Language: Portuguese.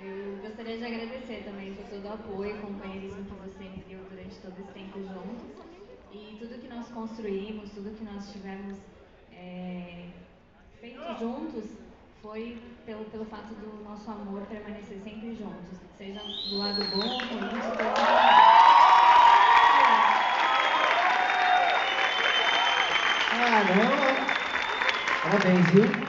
Eu gostaria de agradecer também por todo o apoio e companheirismo que você me deu durante todo esse tempo juntos. E tudo que nós construímos, tudo que nós tivemos é, feito juntos, foi pelo, pelo fato do nosso amor permanecer sempre juntos, seja do lado bom, ruim, de todo Caramba! Parabéns, viu?